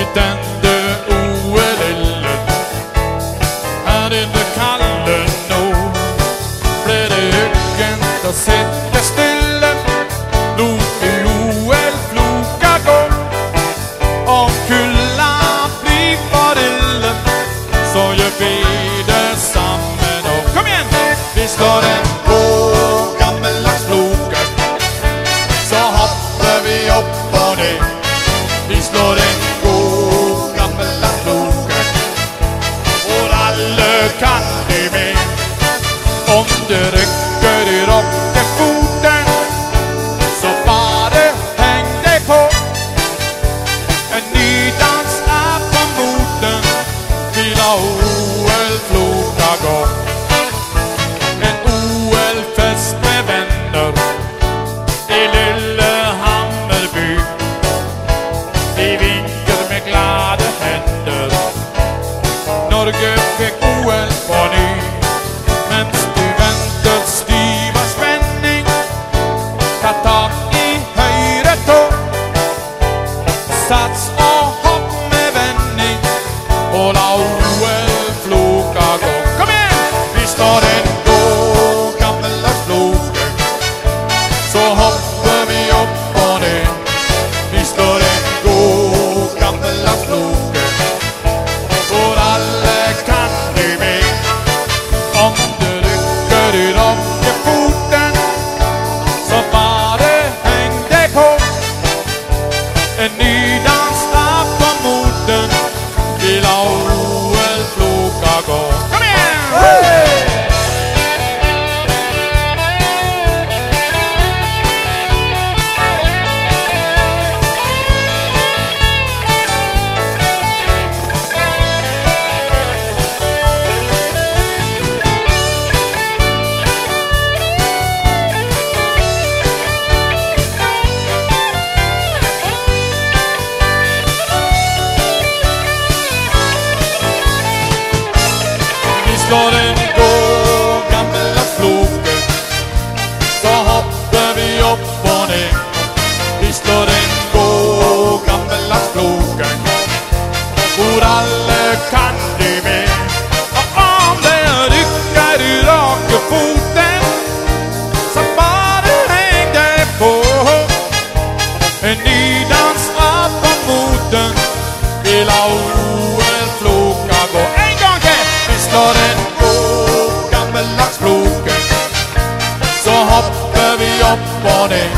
Utan dø OL-elden er det det nå. Ble det ukent å se det rykker i rockefoten, så bare heng deg på. En ny dans er på moten, vi la OL-floka gå. En OL-fest med venner i Lillehammer by. Vi vinker med glade hender. Norge hvor alle kan bli med. Og om det rykker i rakefoten, så bare heng deg på. En ny dans er på moten, vil ha OL-floka gå. En gang til! Vi slår en gå, gammeldags floke, så hopper vi opp og ned.